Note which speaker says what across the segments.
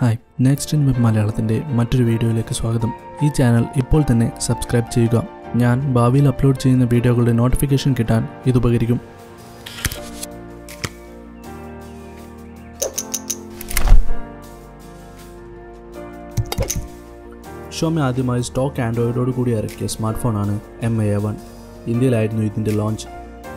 Speaker 1: Hi next in web മലയാളത്തിന്റെ മറ്റൊരു വീഡിയോയിലേക്ക് സ്വാഗതം. ഈ ചാനൽ ഇപ്പോൾ തന്നെ സബ്സ്ക്രൈബ് ചെയ്യുക. ഞാൻ ഭാവിയിൽ അപ്ലോഡ് ചെയ്യുന്ന വീഡിയോകളുടെ നോട്ടിഫിക്കേഷൻ കിട്ടാൻ ഇത് ഉപകരിക്കും. ഷോമി ആദ്യമായി സ്റ്റോക്ക് ആൻഡ്രോയിഡോട് കൂടി ഇറക്കിയ സ്മാർട്ട് ഫോണാണ് എം എ വൺ ഇന്ത്യയിലായിരുന്നു ഇതിന്റെ ലോഞ്ച്.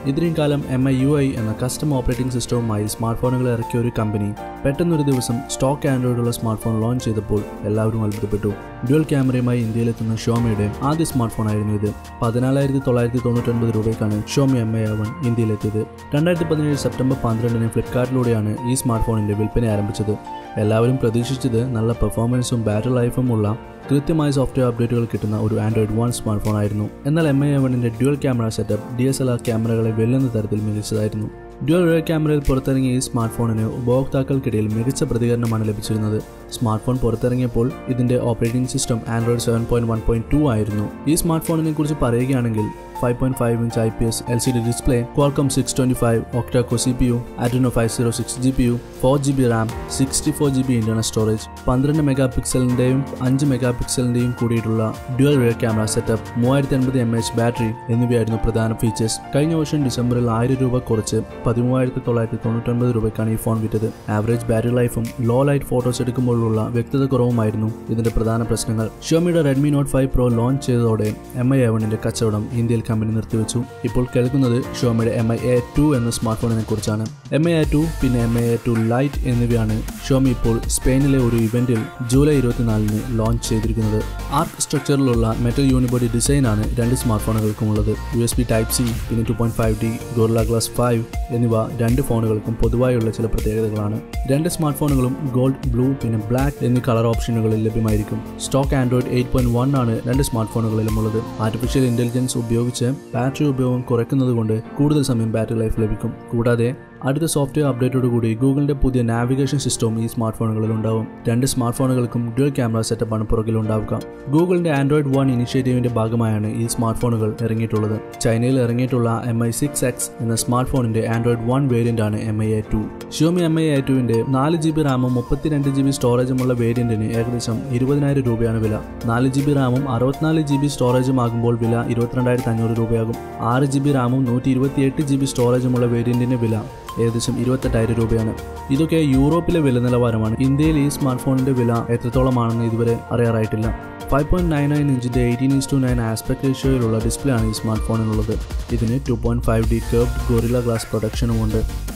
Speaker 1: ഇത്രയും കാലം എം ഐ യു ഐ എന്ന കസ്റ്റം ഓപ്പറേറ്റിംഗ് സിസ്റ്റവുമായി സ്മാർട്ട് ഫോണുകൾ ഇറക്കിയ ഒരു കമ്പനി പെട്ടെന്നൊരു ദിവസം സ്റ്റോക്ക് ആൻഡ്രോയിഡുള്ള സ്മാർട്ട് ഫോൺ ലോഞ്ച് ചെയ്തപ്പോൾ എല്ലാവരും അത്ഭുതപ്പെട്ടു. ഡ്യുവൽ ക്യാമറയുമായി ഇന്ത്യയിലെത്തുന്ന ഷോമിയുടെ ആദ്യ സ്മാർട്ട് ഫോൺ ആയിരുന്നു ഇത്. പതിനാലായിരത്തി തൊള്ളായിരത്തി തൊണ്ണൂറ്റൊൻപത് രൂപയ്ക്കാണ് ഷോമി എം ഐ വൺ ഇന്ത്യയിലെത്തിയത്. രണ്ടായിരത്തി പതിനേഴ് സെപ്റ്റംബർ പന്ത്രണ്ടിന് ഫ്ലിപ്കാർട്ടിലൂടെയാണ് ഈ സ്മാർട്ട് ഫോണിന്റെ വിൽപ്പന ആരംഭിച്ചത്. എല്ലാവരും പ്രതീക്ഷിച്ചത് നല്ല പെർഫോമൻസും ബാറ്ററി ലൈഫും ഉള്ള കൃത്യമായ സോഫ്റ്റ്വെയർ അപ്ഡേറ്റുകൾ കിട്ടുന്ന ഒരു ആൻഡ്രോയിഡ് വൺ സ്മാർട്ട് ഫോൺ ആയിരുന്നു. എന്നാൽ M I എവണിന്റെ dual camera setup D S L R ക്യാമറകളെ വെല്ലുന്ന തരത്തിൽ മികച്ചതായിരുന്നു. ഡ്യുവൽ ക്യാമറയിൽ പുറത്തിറങ്ങിയ ഈ സ്മാർട്ട് ഫോണിന് ഉപഭോക്താക്കൾക്കിടയിൽ മികച്ച പ്രതികരണമാണ് ലഭിച്ചിരുന്നത്. സ്മാർട്ട് ഫോൺ പുറത്തിറങ്ങിയപ്പോൾ ഇതിന്റെ operating system Android seven point one point two ആയിരുന്നു. ഈ സ്മാർട്ട് ഫോണിനെ കുറിച്ച് പറയുകയാണെങ്കിൽ five point five inch I P S L C D display Qualcomm six twenty five octacore C P U Adreno five zero six G P U four G B RAM sixty four G B internal storage പന്ത്രണ്ട് mega പിക്സലിന്റെയും അഞ്ച് mega പിക്സലിന്റെയും കൂടിയിട്ടുള്ള dual rear camera setup മൂവായിരത്തി അൻപത് M H battery എന്നിവയായിരുന്നു പ്രധാന features കഴിഞ്ഞ വർഷം ഡിസംബറിൽ ആയിരം രൂപ കുറച്ച് പതിമൂവായിരത്തി തൊള്ളായിരത്തി തൊണ്ണൂറ്റൊൻപത് രൂപയ്ക്കാണ് ഈ ഫോൺ വിറ്റത്. ആവറേജ് ബാറ്ററി ലൈഫും ലോ ലൈറ്റ് ഫോട്ടോസ് എടുക്കുമ്പോഴുള്ള വ്യക്തത കുറവുമായിരുന്നു ഇതിന്റെ പ്രധാന പ്രശ്നങ്ങൾ. ഷോമിയുടെ Redmi Note five pro launch ചെയ്തതോടെ എം ഐ എവണിന്റെ കച്ചവടം ഇന്ത്യയിൽ കമ്പനി നിർത്തിവെച്ചു. ഇപ്പോൾ കേൾക്കുന്നത് ഷോമിയുടെ എം ഐ എ ടു എന്ന സ്മാർട്ട് ഫോണിനെ കുറിച്ചാണ്. എം ഐ എ ടു പിന്നെ M I A two lite എന്നിവയാണ് ഷോമി ഇപ്പോൾ സ്പെയിനിലെ ഒരു ഇവന്റിൽ ജൂലൈ ഇരുപത്തിനാലിന് ലോഞ്ച് ചെയ്തിരിക്കുന്നത്. ആർക്ക് സ്ട്രക്ചറിലുള്ള മെറ്റൽ യൂണിബോഡി ഡിസൈനാണ് രണ്ട് സ്മാർട്ട് ഫോണുകൾക്കും ഉള്ളത് U S B type C പിന്നെ two point five D gorilla glass five എന്നിവ രണ്ട് ഫോണുകൾക്കും പൊതുവായുള്ള ചില പ്രത്യേകതകളാണ്. രണ്ട് സ്മാർട്ട് ഫോണുകളും ഗോൾഡ് ബ്ലൂ പിന്നെ ബ്ലാക്ക് എന്നീ കളർ ഓപ്ഷനുകളിൽ ലഭ്യമായിരിക്കും. Stock Android eight point one ആണ് രണ്ട് സ്മാർട്ട് ഫോണുകളിലും ഉള്ളത് ആർട്ടിഫിഷ്യൽ ഇന്റലിജൻസ് ഉപയോഗിച്ച് ബാറ്ററി ഉപയോഗം കുറയ്ക്കുന്നത് കൊണ്ട് കൂടുതൽ സമയം ബാറ്ററി ലൈഫ് ലഭിക്കും. കൂടാതെ അടുത്ത സോഫ്റ്റ്വെയർ അപ്ഡേറ്റോട് കൂടി ഗൂഗിളിന്റെ പുതിയ നാവിഗേഷൻ സിസ്റ്റവും ഈ സ്മാർട്ട് ഫോണുകളിൽ ഉണ്ടാവും. രണ്ട് സ്മാർട്ട് ഫോണുകൾക്കും ഡ്യുവൽ ക്യാമറ സെറ്റപ്പാണ് പുറകിൽ ഉണ്ടാവുക. ഗൂഗിളിന്റെ ആൻഡ്രോയിഡ് വൺ ഇനിഷ്യേറ്റീവിന്റെ ഭാഗമായാണ് ഈ സ്മാർട്ട് ഫോണുകൾ ഇറങ്ങിയിട്ടുള്ളത്. ചൈനയിൽ ഇറങ്ങിയിട്ടുള്ള എം ഐ സിക്സ് എക്സ് എന്ന സ്മാർട്ട് ഫോണിന്റെ ആൻഡ്രോയിഡ് വൺ വേരിയന്റ് ആണ് M I A two Xiaomi M I A ടുവിന്റെ നാല് ജി ബി റാമും മുപ്പത്തിരണ്ട് ജി ബി സ്റ്റോറേജുമുള്ള വേരിയന്റിന് ഏകദേശം ഇരുപതിനായിരം രൂപയാണ് വില. നാല് ജി ബി റാമും അറുപത്തിനാല് ജി ബി സ്റ്റോറേജും ആകുമ്പോൾ വില ഇരുപത്തിരണ്ടായിരത്തി അഞ്ഞൂറ് രൂപയാകും. ആറ് ജി ബി റാമും നൂറ്റി ഇരുപത്തിയെട്ട് ജി ബി സ്റ്റോറേജുമുള്ള വേരിയന്റിന്റെ വില ഏകദേശം ഇരുപത്തെട്ടായിരം രൂപയാണ്. ഇതൊക്കെ യൂറോപ്പിലെ വില നിലവാരമാണ്. ഇന്ത്യയിൽ ഈ സ്മാർട്ട് ഫോണിന്റെ വില എത്രത്തോളമാണെന്ന് ഇതുവരെ അറിയാറായിട്ടില്ല. Five point nine nine ഇഞ്ചിന്റെ eighteen is two nine aspect റേഷ്യോയിലുള്ള display ആണ് ഈ സ്മാർട്ട് ഫോണിനുള്ളത് ഇതിന് two point five D curved gorilla glass പ്രൊഡക്ഷനും ഉണ്ട്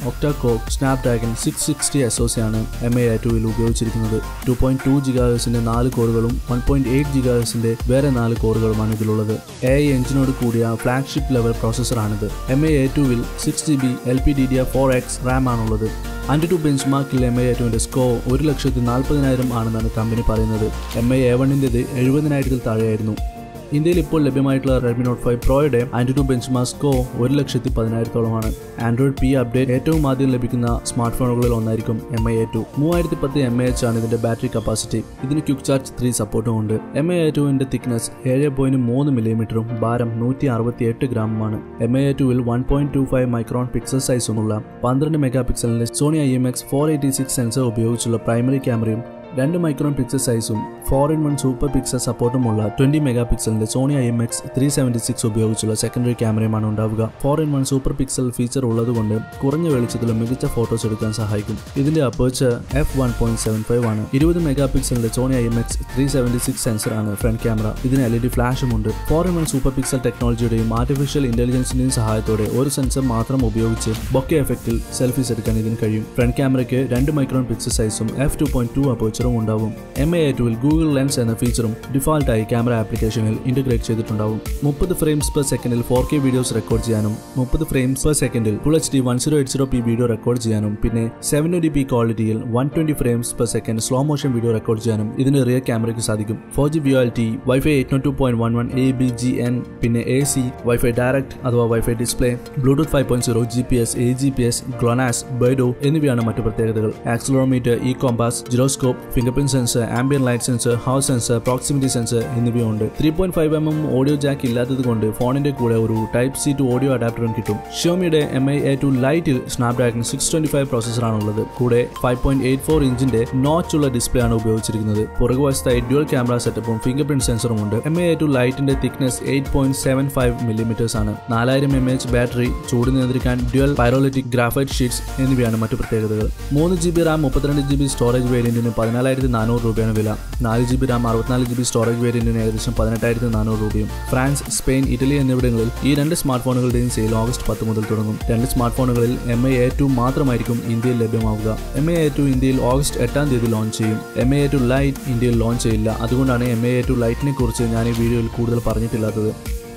Speaker 1: Snapdragon six sixty S ആണ് എം എ ടുവിൽ ഉപയോഗിച്ചിരിക്കുന്നത്. ടു പോയിന്റ് ടു ജിഗാഹേഴ്സിന്റെ നാല് കോറുകളും വൺ പോയിന്റ് എയ്റ്റ് ജിഗാഹേഴ്സിന്റെ വേറെ നാല് കോറുകളുമാണ് ഇതിലുള്ളത്. എ എഞ്ചിനോട് കൂടിയ ഫ്ലാഗ്ഷിപ്പ് ലെവൽ പ്രോസസ്സറാണിത് എം എ ടുവിൽ six G B L P D D four X RAM ആണുള്ളത്. അന്റി ടു ബെഞ്ച് മാർക്കിൽ എം ഐ എ ടുവിന്റെ സ്കോ ഒരു ലക്ഷത്തി നാൽപ്പതിനായിരം ആണെന്നാണ് കമ്പനി പറയുന്നത്. എം ഐ എ വണ്ണിന്റെത് എഴുപതിനായിരത്തിൽ താഴെയായിരുന്നു. ഇന്ത്യയിൽ ഇപ്പോൾ ലഭ്യമായിട്ടുള്ള റെഡ്മി നോട്ട് ഫൈവ് പ്രോയുടെ ടു ബെഞ്ച് മാർക്ക് സ്കോ ഒരു ലക്ഷത്തി പതിനായിരത്തോളമാണ് ആൻഡ്രോയിഡ് പി അപ്ഡേറ്റ് ഏറ്റവും ആദ്യം ലഭിക്കുന്ന സ്മാർട്ട് ഫോണുകളിൽ ഒന്നായിരിക്കും എം ഐ എ ടു മൂവായിരത്തി പത്ത് എം എ എച്ച് ആണ് ഇതിന്റെ ബാറ്ററി കപ്പാസിറ്റി ഇതിന് ക്യുക്ക് ചാർജ് ത്രീ സപ്പോർട്ടും ഉണ്ട്. എം എ എ ടുവിന്റെ തിക്നെസ് ഏഴ് പോയിന്റ് മൂന്ന് മില്ലിമീറ്ററും ഭാരം നൂറ്റി അറുപത്തി എട്ട് ഗ്രാമുമാണ് എം എ എ ടുവിൽ one point two five micron pixel സൈസുമുള്ള പന്ത്രണ്ട് mega പിക്സലിന്റെ Sony I M X four eighty six sensor ഉപയോഗിച്ചുള്ള പ്രൈമറി ക്യാമറയും രണ്ട് മൈക്രോൺ പിക്സൽ സൈസും four in one super pixel സപ്പോർട്ടുമുള്ള twenty mega പിക്സലിന്റെ Sony I M X three seventy six ഉപയോഗിച്ചുള്ള secondary ക്യാമറയുമാണ് ഉണ്ടാവുക. Four in one super pixel feature ഉള്ളതുകൊണ്ട് കുറഞ്ഞ വെളിച്ചത്തിലും മികച്ച ഫോട്ടോസ് എടുക്കാൻ സഹായിക്കും. ഇതിന്റെ aperture F one point seven five ആണ്. ഇരുപത് mega പിക്സലിന്റെ Sony I M X three seventy six sensor ആണ് ഫ്രണ്ട് ക്യാമറ. ഇതിന് എൽ ഇ ഡി ഫ്ലാഷും ഉണ്ട് four in one super pixel ടെക്നോളജിയുടെയും artificial ഇന്റലിജൻസിന്റെയും സഹായത്തോടെ ഒരു സെൻസർ മാത്രം ഉപയോഗിച്ച് ബൊക്കെ എഫക്റ്റിൽ സെൽഫീസ് എടുക്കാൻ ഇതിന് കഴിയും. ഫ്രണ്ട് ക്യാമറയ്ക്ക് രണ്ട് മൈക്രോൺ പിക്സൽ സൈസും എഫ് ടു പോയിന്റ് ടു അപ്പേച്ചറും ഉണ്ടാവും. എം എ ടുവിൽ ഗൂഗിൾ ലെൻസ് എന്ന ഫീച്ചറും ഡിഫാൾട്ടായി ക്യാമറ ആപ്ലിക്കേഷനിൽ ഇന്റഗ്രേറ്റ് ചെയ്തിട്ടുണ്ടാവും. മുപ്പത് ഫ്രെയിംസ് പെർ സെക്കൻഡിൽ ഫോർ കെ വീഡിയോസ് റെക്കോർഡ് ചെയ്യാനും മുപ്പത് ഫ്രെയിംസ് പെർ സെക്കൻഡിൽ full H D one zero eight zero P video record ചെയ്യാനും പിന്നെ സെവൻ ഡി പി ക്വാളിറ്റിയിൽ one twenty frames per second slow motion video record ചെയ്യാനും ഇതിന് റിയർ ക്യാമറയ്ക്ക് സാധിക്കും. Four G T wifi eight nought two point one one A B G N പിന്നെ A C wifi direct അഥവാ wifi display Bluetooth five point zero G P S A G P S GLONASS BeiDou എന്നിവയാണ് മറ്റു പ്രത്യേകതകൾ. Accelerometer E compass gyroscope fingerprint sensor ambient light sensor sensor house sensor proximity sensor എന്നിവയുണ്ട്. Three point five M M audio jack ഇല്ലാത്തത് കൊണ്ട് ഫോണിന്റെ കൂടെ ഒരു type C to audio അഡാപ്റ്ററും കിട്ടും. ഷോമിയുടെ എം ഐ എ ടു ലൈറ്റിൽ സ്നാപ്ഡ്രാഗൺ സിക്സ് ട്വന്റി ഫൈവ് പ്രോസസ്സറാണുള്ളത് കൂടെ ഫൈവ് പോയിന്റ് എയ്റ്റ് ഫോർ ഇഞ്ചിന്റെ നോച്ച് ഉള്ള ഡിസ്പ്ലേ ആണ് ഉപയോഗിച്ചിരിക്കുന്നത്. പുറകുവശത്തായി ഡ്യുവൽ ക്യാമറ സെറ്റപ്പും ഫിംഗർ പ്രിന്റ് സെൻസറും ഉണ്ട്. എം ഐ എ ടു ലൈറ്റിന്റെ thickness eight point seven five millimetres ആണ്. നാലായിരം എം എച്ച് ബാറ്ററി ചൂട് നിയന്ത്രിക്കാൻ ഡ്യുവൽ പൈറോലിറ്റിക് ഗ്രാഫൈറ്റ് ഷീറ്റ്സ് എന്നിവയാണ് മറ്റു പ്രത്യേകതകൾ. മൂന്ന് ജി ബി റാം മുപ്പത്തിരണ്ട് ജി ബി സ്റ്റോറേജ് വേരിയന്റിന് പതിനാലായിരത്തി നാനൂറ് രൂപയാണ് വില. നാല് ജി ബി റാം അറുപത്തിനാല് ജി ബി സ്റ്റോറേജ് വേരിയന്റിന് ഏകദേശം പതിനെട്ടായിരത്തി നാനൂറ് രൂപയും. ഫ്രാൻസ് സ്പെയിൻ ഇറ്റലി എന്നിവിടങ്ങളിൽ ഈ രണ്ട് സ്മാർട്ട് ഫോണുകളുടെയും സെയിൽ ഓഗസ്റ്റ് പത്ത് മുതൽ തുടങ്ങും. രണ്ട് സ്മാർട്ട് ഫോണുകളിൽ എം ഐ എ ടു മാത്രമായിരിക്കും ഇന്ത്യയിൽ ലഭ്യമാവുക. എം ഐ എ ടു ഇന്ത്യയിൽ ഓഗസ്റ്റ് എട്ടാം തീയതി ലോഞ്ച് ചെയ്യും. M I A two lite ഇന്ത്യയിൽ ലോഞ്ച് ചെയ്യില്ല. അതുകൊണ്ടാണ് എം ഐ എ ടു ലൈറ്റിനെ കുറിച്ച് ഞാൻ ഈ വീഡിയോയിൽ കൂടുതൽ പറഞ്ഞിട്ടില്ലാത്തത്.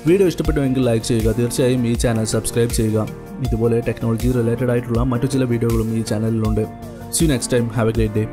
Speaker 1: വീഡിയോ ഇഷ്ടപ്പെട്ടുവെങ്കിൽ ലൈക്ക് ചെയ്യുക. തീർച്ചയായും ഈ ചാനൽ സബ്സ്ക്രൈബ് ചെയ്യുക. ഇതുപോലെ ടെക്നോളജി റിലേറ്റഡ് ആയിട്ടുള്ള മറ്റു ചില വീഡിയോകളും ഈ ചാനലിലുണ്ട് see next time have a great day